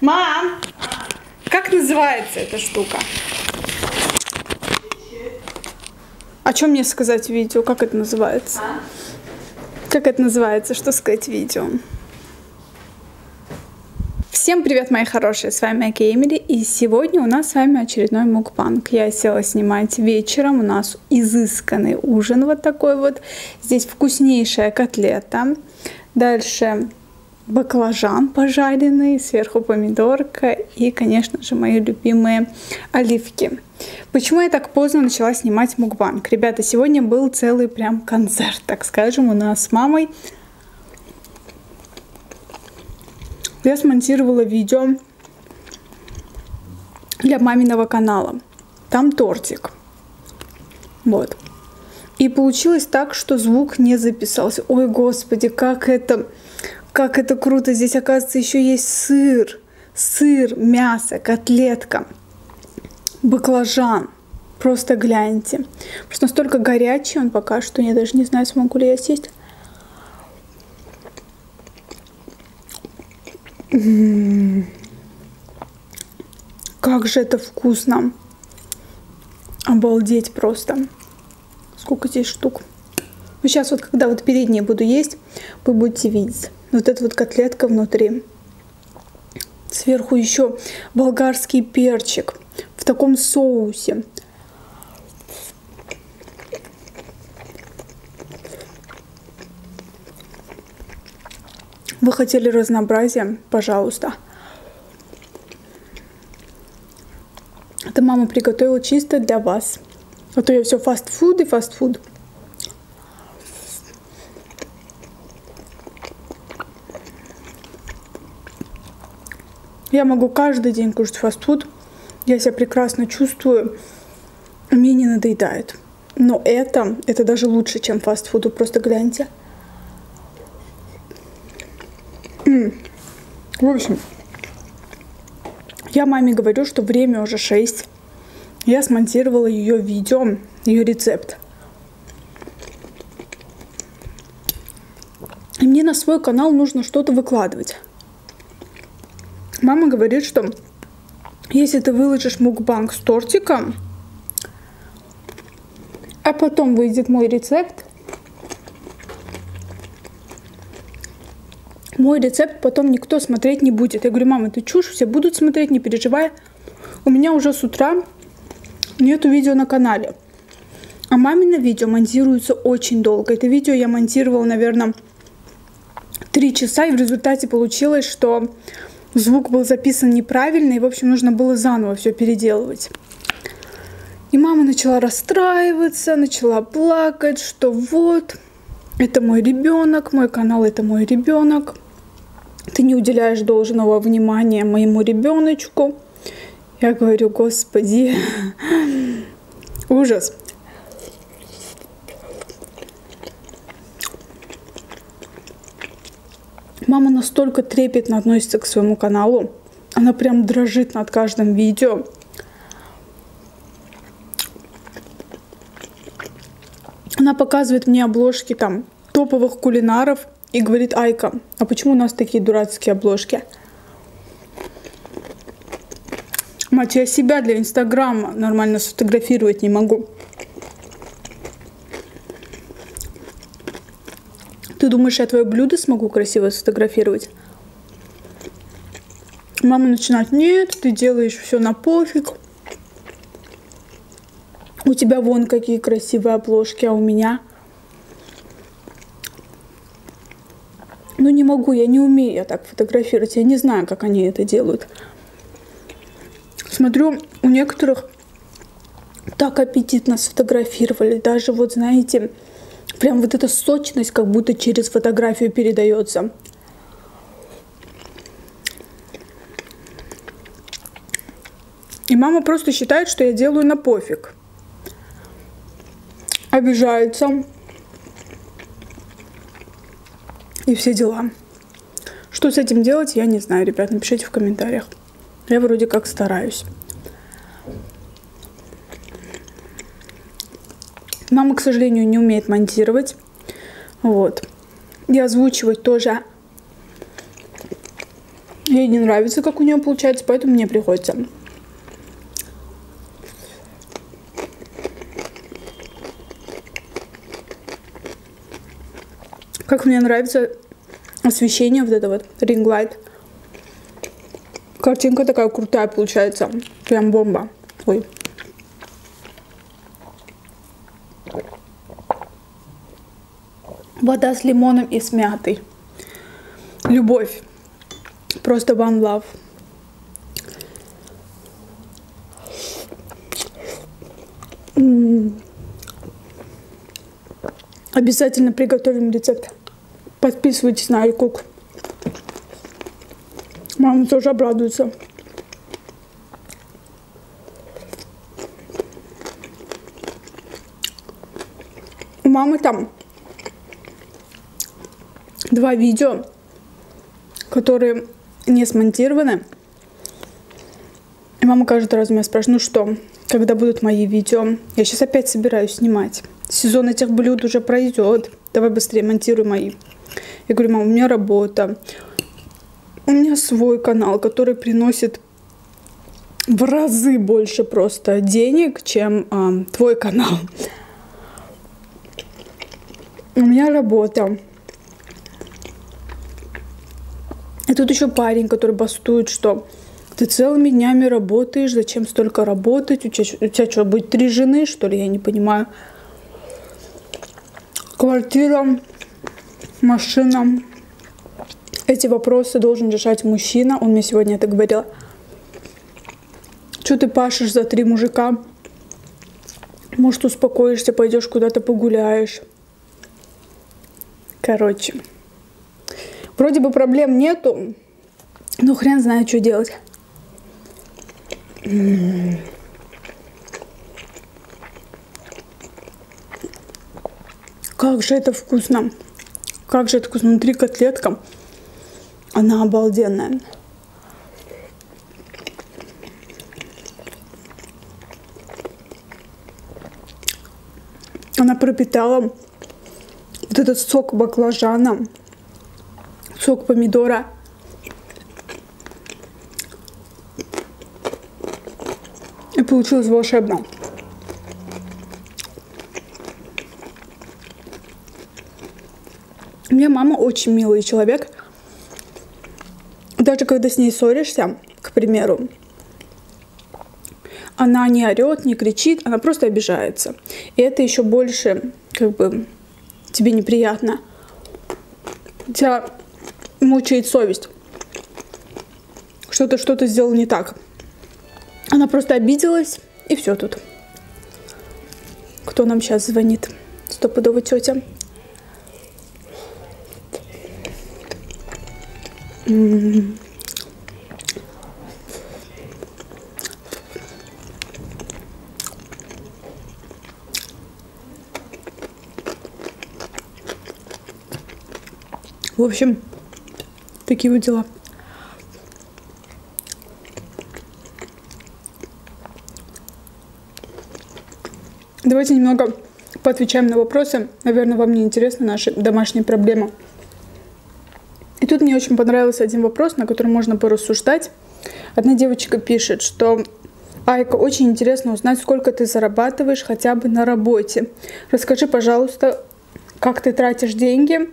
Мам, как называется эта штука? О чем мне сказать в видео? Как это называется? Как это называется? Что сказать в видео? Всем привет, мои хорошие, с вами Аки Эмили, и сегодня у нас с вами очередной мукбанг. Я села снимать вечером, у нас изысканный ужин вот такой вот. Здесь вкуснейшая котлета. Дальше баклажан пожаренный, сверху помидорка и, конечно же, мои любимые оливки. Почему я так поздно начала снимать мукбанг? Ребята, сегодня был целый прям концерт, так скажем, у нас с мамой. Я смонтировала видео для маминого канала. Там тортик. Вот. И получилось так, что звук не записался. Ой, господи, как это как это круто! Здесь, оказывается, еще есть сыр. Сыр, мясо, котлетка, баклажан. Просто гляньте. Просто настолько горячий он пока что. Я даже не знаю, смогу ли я сесть. Как же это вкусно. Обалдеть просто. Сколько здесь штук. Ну, сейчас вот, когда вот передние буду есть, вы будете видеть вот эта вот котлетка внутри. Сверху еще болгарский перчик в таком соусе. Вы хотели разнообразия? Пожалуйста. Это мама приготовила чисто для вас. А то я все фастфуд и фастфуд. Я могу каждый день кушать фастфуд. Я себя прекрасно чувствую. Мне не надоедает. Но это, это даже лучше, чем фастфуд. Просто гляньте. В общем, я маме говорю, что время уже 6. Я смонтировала ее видео, ее рецепт. И мне на свой канал нужно что-то выкладывать. Мама говорит, что если ты выложишь мукбанг с тортиком, а потом выйдет мой рецепт, мой рецепт потом никто смотреть не будет. Я говорю, мама, ты чушь, все будут смотреть, не переживай. У меня уже с утра нету видео на канале. А мамино видео монтируется очень долго. Это видео я монтировала, наверное, три часа, и в результате получилось, что звук был записан неправильно, и, в общем, нужно было заново все переделывать. И мама начала расстраиваться, начала плакать, что вот, это мой ребенок, мой канал это мой ребенок. Ты не уделяешь должного внимания моему ребеночку. Я говорю, господи, ужас. Мама настолько трепетно относится к своему каналу. Она прям дрожит над каждым видео. Она показывает мне обложки там топовых кулинаров и говорит, Айка, а почему у нас такие дурацкие обложки? Мать, я себя для Инстаграма нормально сфотографировать не могу. Ты думаешь, я твое блюдо смогу красиво сфотографировать? Мама начинает, нет, ты делаешь все на пофиг. У тебя вон какие красивые обложки, а у меня... Ну не могу, я не умею я так фотографировать, я не знаю, как они это делают. Смотрю, у некоторых так аппетитно сфотографировали, даже вот знаете, Прям вот эта сочность как будто через фотографию передается. И мама просто считает, что я делаю на пофиг. Обижается. И все дела. Что с этим делать, я не знаю, ребят, напишите в комментариях. Я вроде как стараюсь. Мама, к сожалению, не умеет монтировать. Вот. И озвучивать тоже Ей не нравится, как у нее получается, поэтому мне приходится. Как мне нравится освещение, вот это вот, ring light. Картинка такая крутая получается. Прям бомба. Ой. Вода с лимоном и с мятой. Любовь. Просто one love. Обязательно приготовим рецепт. Подписывайтесь на iCook. Мама тоже обрадуется. У мамы там два видео, которые не смонтированы. И мама каждый раз меня спрашивает, ну что, когда будут мои видео? Я сейчас опять собираюсь снимать. Сезон этих блюд уже пройдет. Давай быстрее монтируй мои. Я говорю, мама, у меня работа. У меня свой канал, который приносит в разы больше просто денег, чем э, твой канал. У меня работа. И тут еще парень, который бастует, что ты целыми днями работаешь, зачем столько работать? У тебя, у тебя что, будет три жены, что ли? Я не понимаю. Квартира, машина. Эти вопросы должен решать мужчина. Он мне сегодня это говорил. Что ты пашешь за три мужика? Может, успокоишься, пойдешь куда-то погуляешь. Короче. Вроде бы проблем нету, но хрен знает, что делать. Как же это вкусно. Как же это вкусно. Внутри котлетка. Она обалденная. Она пропитала вот этот сок баклажана сок помидора. И получилось волшебно. У меня мама очень милый человек. Даже когда с ней ссоришься, к примеру, она не орет, не кричит, она просто обижается. И это еще больше, как бы, тебе неприятно. Тебя мучает совесть. Что-то что-то сделал не так. Она просто обиделась, и все тут. Кто нам сейчас звонит? Стопудово тетя. В общем, Такие вот дела. Давайте немного поотвечаем на вопросы. Наверное, вам не интересны наши домашние проблемы. И тут мне очень понравился один вопрос, на который можно порассуждать. Одна девочка пишет, что Айка, очень интересно узнать, сколько ты зарабатываешь хотя бы на работе. Расскажи, пожалуйста, как ты тратишь деньги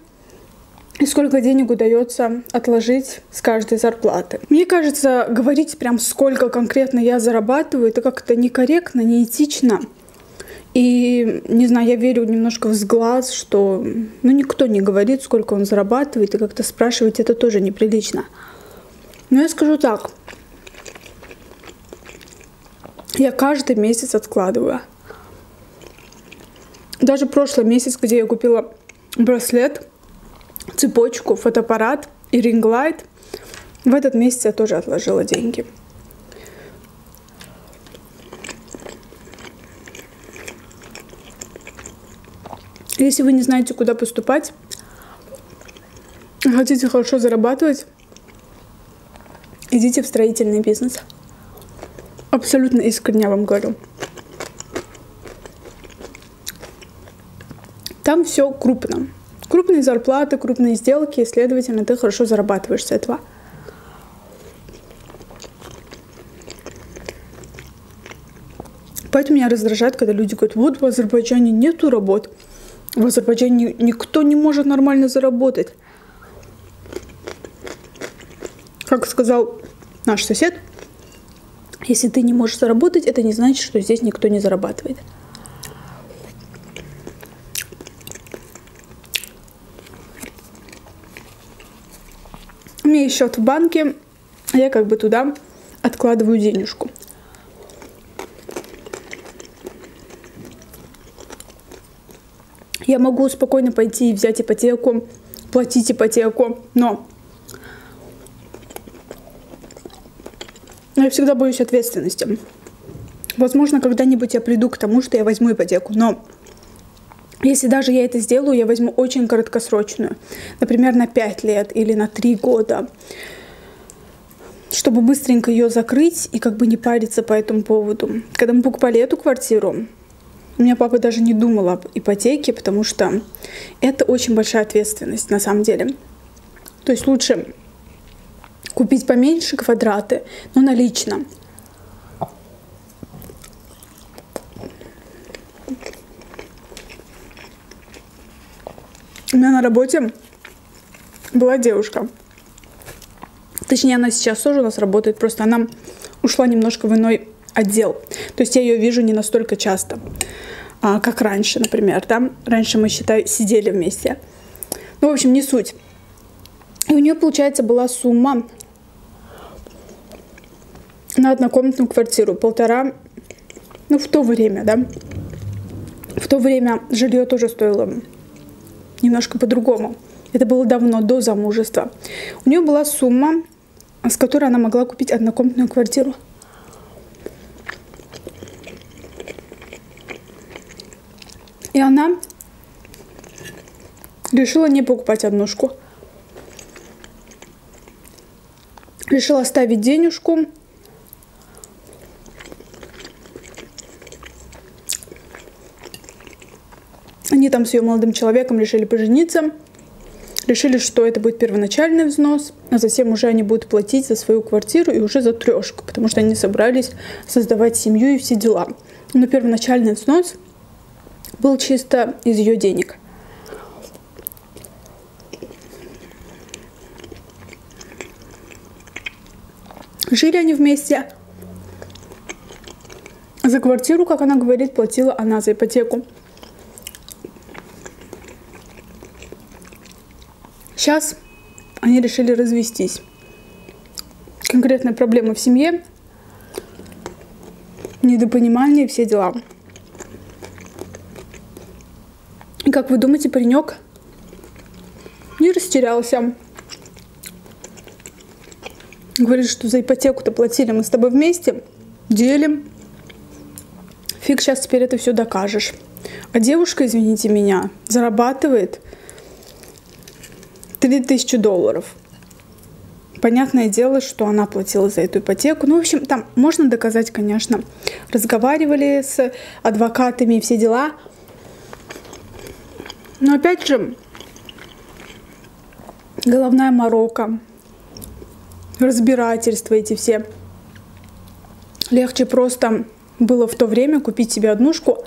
и сколько денег удается отложить с каждой зарплаты. Мне кажется, говорить прям сколько конкретно я зарабатываю, это как-то некорректно, неэтично. И, не знаю, я верю немножко в сглаз, что ну, никто не говорит, сколько он зарабатывает, и как-то спрашивать это тоже неприлично. Но я скажу так. Я каждый месяц откладываю. Даже прошлый месяц, где я купила браслет, цепочку, фотоаппарат и ринглайт. В этот месяц я тоже отложила деньги. Если вы не знаете, куда поступать, хотите хорошо зарабатывать, идите в строительный бизнес. Абсолютно искренне вам говорю. Там все крупно крупные зарплаты, крупные сделки, и, следовательно, ты хорошо зарабатываешь с этого. Поэтому меня раздражает, когда люди говорят, вот в Азербайджане нету работ, в Азербайджане никто не может нормально заработать. Как сказал наш сосед, если ты не можешь заработать, это не значит, что здесь никто не зарабатывает. У меня есть счет в банке, я как бы туда откладываю денежку. Я могу спокойно пойти и взять ипотеку, платить ипотеку, но я всегда боюсь ответственности. Возможно, когда-нибудь я приду к тому, что я возьму ипотеку, но если даже я это сделаю, я возьму очень краткосрочную, например, на 5 лет или на 3 года, чтобы быстренько ее закрыть и как бы не париться по этому поводу. Когда мы покупали эту квартиру, у меня папа даже не думал об ипотеке, потому что это очень большая ответственность на самом деле. То есть лучше купить поменьше квадраты, но налично. Меня на работе была девушка. Точнее, она сейчас тоже у нас работает, просто она ушла немножко в иной отдел. То есть я ее вижу не настолько часто, а, как раньше, например. Да? Раньше мы, считай, сидели вместе. Ну, в общем, не суть. И у нее, получается, была сумма на однокомнатную квартиру. Полтора, ну, в то время, да. В то время жилье тоже стоило немножко по-другому. Это было давно, до замужества. У нее была сумма, с которой она могла купить однокомнатную квартиру. И она решила не покупать однушку. Решила оставить денежку. Они там с ее молодым человеком решили пожениться. Решили, что это будет первоначальный взнос, а затем уже они будут платить за свою квартиру и уже за трешку, потому что они собрались создавать семью и все дела. Но первоначальный взнос – был чисто из ее денег. Жили они вместе. За квартиру, как она говорит, платила она за ипотеку. Сейчас они решили развестись. Конкретная проблема в семье, недопонимание, все дела. И как вы думаете, паренек не растерялся. Говорит, что за ипотеку-то платили мы с тобой вместе, делим. Фиг сейчас теперь это все докажешь. А девушка, извините меня, зарабатывает 3000 долларов. Понятное дело, что она платила за эту ипотеку. Ну, в общем, там можно доказать, конечно. Разговаривали с адвокатами все дела. Но опять же, головная морока, разбирательства эти все. Легче просто было в то время купить себе однушку.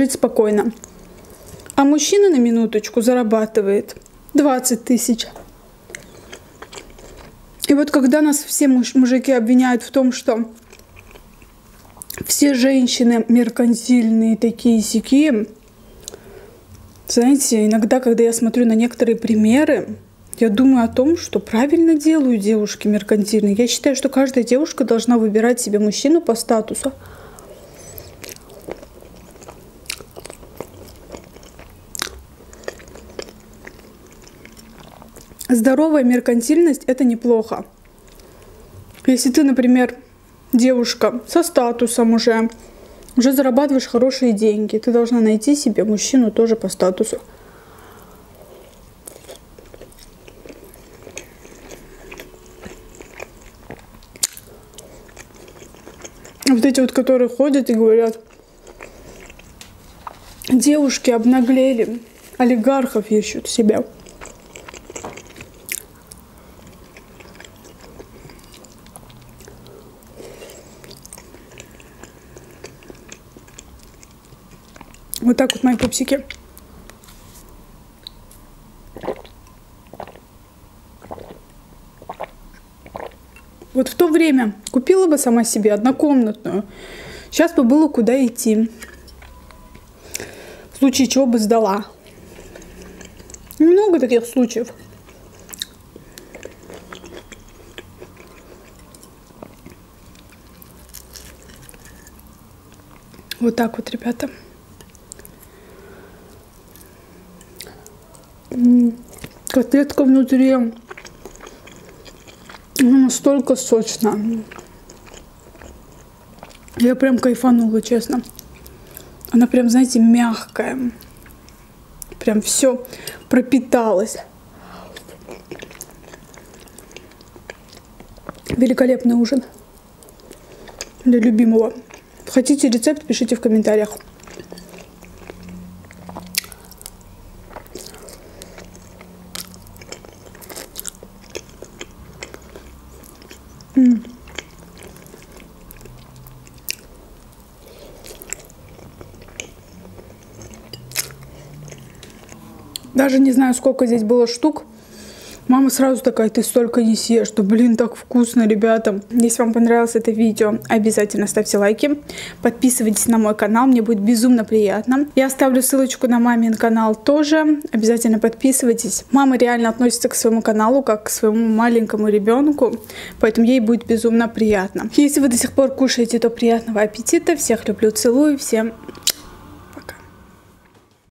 Жить спокойно. А мужчина на минуточку зарабатывает 20 тысяч. И вот когда нас все мужики обвиняют в том, что все женщины меркантильные такие сики, знаете, иногда, когда я смотрю на некоторые примеры, я думаю о том, что правильно делают девушки меркантильные. Я считаю, что каждая девушка должна выбирать себе мужчину по статусу. Здоровая меркантильность – это неплохо. Если ты, например, девушка со статусом уже, уже зарабатываешь хорошие деньги, ты должна найти себе мужчину тоже по статусу. Вот эти вот, которые ходят и говорят, девушки обнаглели, олигархов ищут себя. Вот так вот мои пупсики. Вот в то время купила бы сама себе однокомнатную. Сейчас бы было куда идти. В случае чего бы сдала. Много таких случаев. Вот так вот, ребята. Котлетка внутри настолько сочная. Я прям кайфанула, честно. Она прям, знаете, мягкая. Прям все пропиталось. Великолепный ужин для любимого. Хотите рецепт, пишите в комментариях. Даже не знаю, сколько здесь было штук. Мама сразу такая, ты столько не съешь, что, блин, так вкусно, ребята. Если вам понравилось это видео, обязательно ставьте лайки, подписывайтесь на мой канал, мне будет безумно приятно. Я оставлю ссылочку на мамин канал тоже, обязательно подписывайтесь. Мама реально относится к своему каналу как к своему маленькому ребенку, поэтому ей будет безумно приятно. Если вы до сих пор кушаете, то приятного аппетита, всех люблю, целую, всем